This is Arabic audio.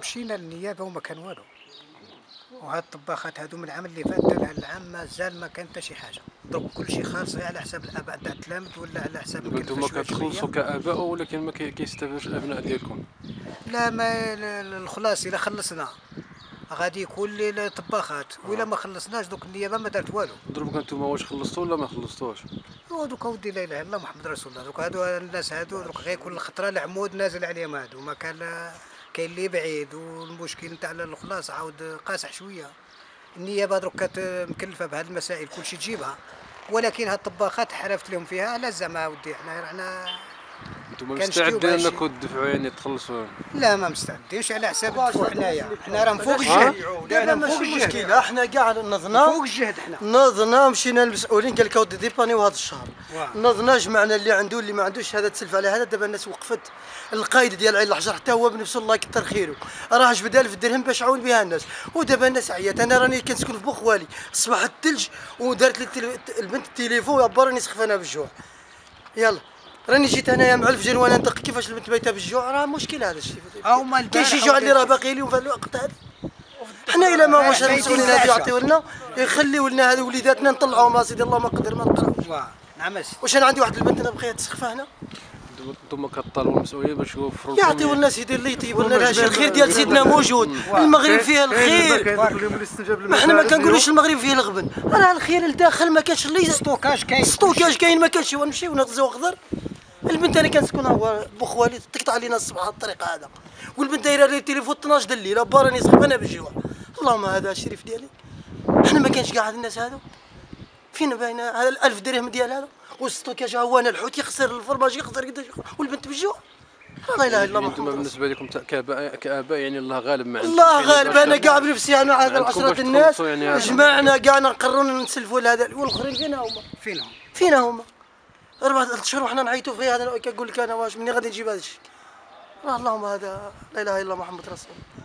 مشينا للنيابة وما كان والو. وهاد الطباخات هادو من العام اللي فات لهاد العام مازال ما كان حتى شي حاجة. donc كلشي خالص غير على حساب الآباء تاع التلامذ ولا على حساب فشوية كتخلصوا. كآباء ولكن ما كي- كيستافدش الأبناء ديالكم؟ لا ما ال- ال- الخلاص إلا خلصنا. غادي يكون لي طباخات. وإلا ما خلصناش دوك النيابة ما دارت والو. دروك نتوما واش خلصتوا ولا ما خلصتوش؟ ودوك اودي لا إله إلا الله محمد رسول الله. دوك هادو الناس هادو دوك غير كل خطرة العمود نازل عليهم هادو. ما كان كاين اللي بعيد والمشكل نتاع الخلاص عاود قاصح شوية. النيابة كت مكلفة بهذه المسائل كلشي تجيبها. ولكن هاد الطباخات حلفت لهم فيها لا زعما ودي حنا رانا كنشتيو مستعدين. انكم تدفعوا يعني تخلصوا لا ما مستعدينش على حساب حنايا. حنا راه فوق؟ الجهد. دابا من فوق ماشي مشكله إحنا كاع نضنا فوق الجهد حنا. نضنا مشينا للمسؤولين قال لك أودي ديبانيو هذا الشهر. نضنا جمعنا اللي عنده اللي ما عندوش هذا تسلف على هذا. دابا الناس وقفت. القايد ديال عين الحجر حتى هو بنفسه الله يكثر خيره. راه جبد 1000 درهم باش عاون بها الناس. ودابا الناس عيات. أنا راني كنسكن في بوخوالي. صباح الثلج ودارت لي البنت التليفون عبرني سخفانة بالجوع. يلا. راني جيت انايا مع الفجر وأنا ندق كيفاش البنت بايته بالجوع راه مشكل هذا الشيء. أو ما كاين شي جوع اللي راه باقي لهم في الوقت هذا. حنا إلى ما واش المسؤولين. هذو يعطيو لنا يخليو لنا هذو وليداتنا نطلعوهم اسيدي الله ما قدر ما نقراوش واه نعم. واش أنا عندي واحد البنت أنا بغيها تسخفها هنا؟ نتوما كطالبوا المسؤولية باش يوفروا لكم يعطيو لنا سيدي اللي يطيب لنا العشاء. الخير ديال سيدنا موجود. المغرب فيه الخير. ما حنا ما كنقولوش المغرب فيه الغبن. راه الخير لداخل ما كانش اللي ستوكاج كاين. ستوكاج كاين ما كانش ونمشيو نغزو خضر البنت أنا كنسكن هو بوخوالي تقطع علينا الصبح هاد الطريقة هذا والبنت دايرة لي التليفون 12 د الليل باراني سخفانه بالجوع. اللهم هذا الشريف ديالي. حنا ما كانش كاع هاد الناس هادو فين باينة؟ هذا الألف درهم ديال هذا. والستوكاج ها هو أنا الحوت يخسر الفرماج يخسر قداش والبنت بالجوع. لا إله إلا الله رسول بالنسبة لكم كاباء كآباء يعني الله غالب ما الله يعني غالب. أنا كاع بنفسي أنا هذا عشرة الناس. يعني. جمعنا كاع نقرروا نسلفوا لهذا. والآخرين فين هما. فينهم فين هما. أربع ثلاث شهور وحنا نعيطوا في هذا كنقول لك أنا واش منين غادي نجيب هذا الشيء؟ اللهم هذا لا إله إلا الله محمد رسول الله.